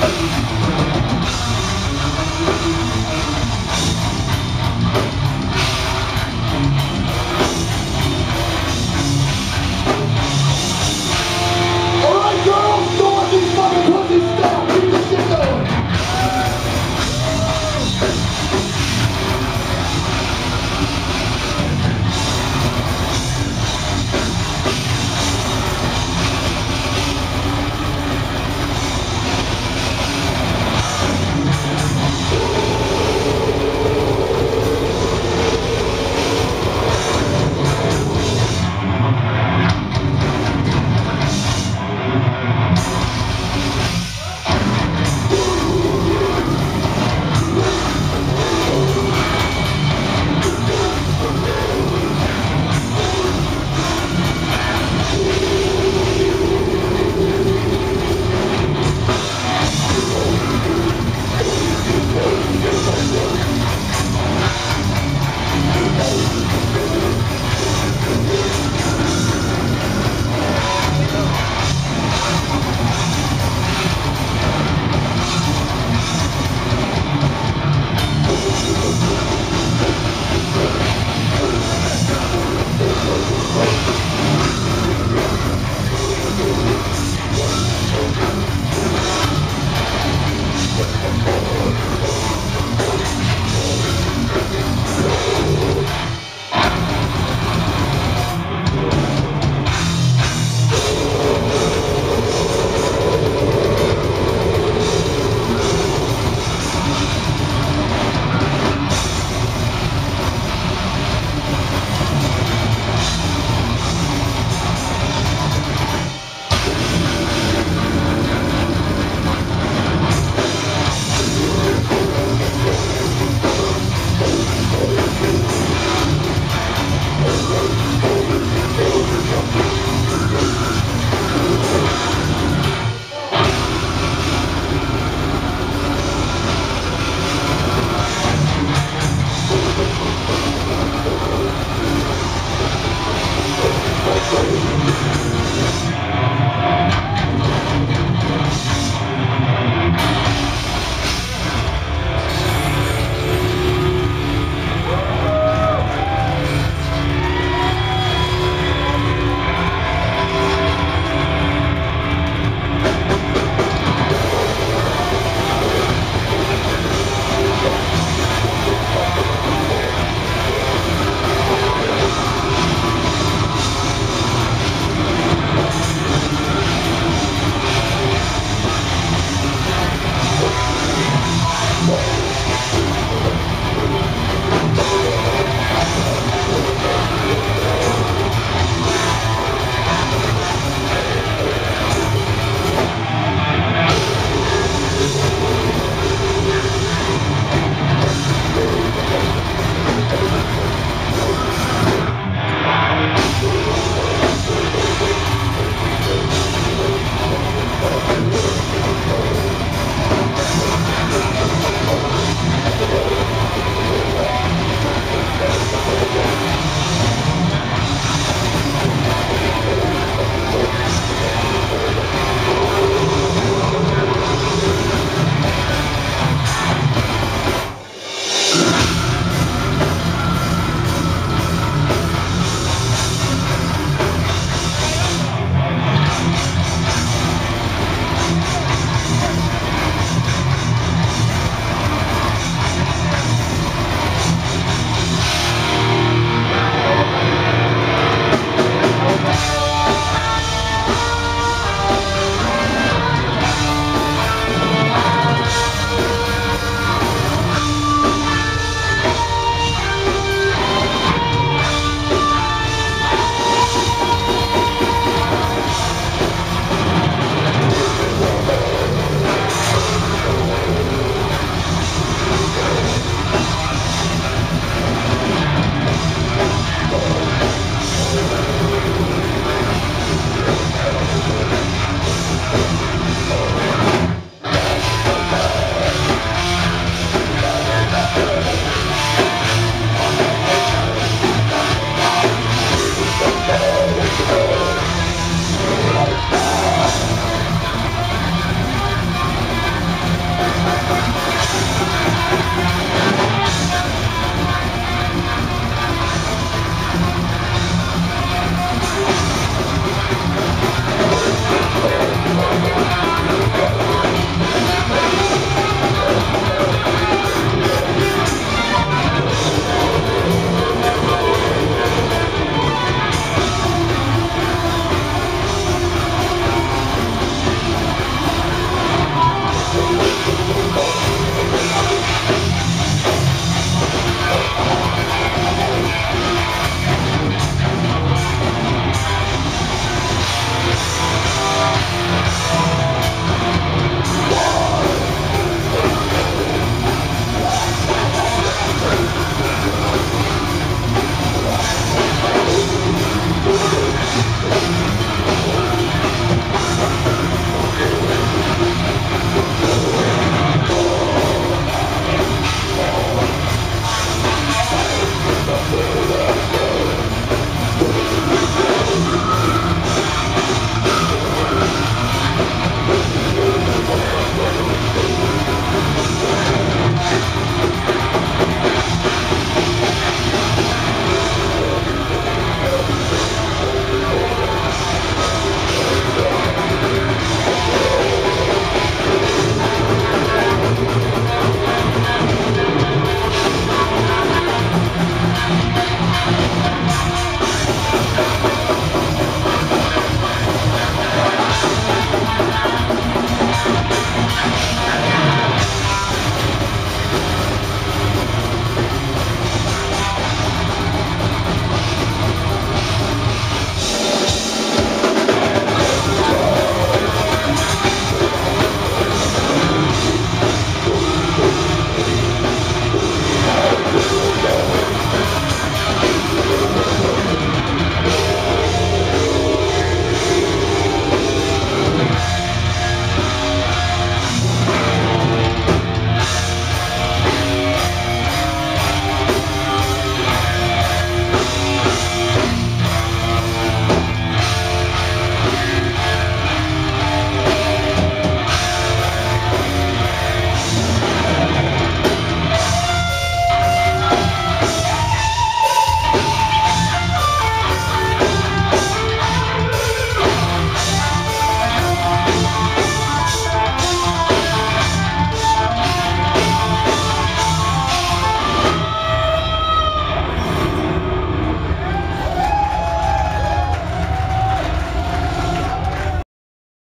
Oh.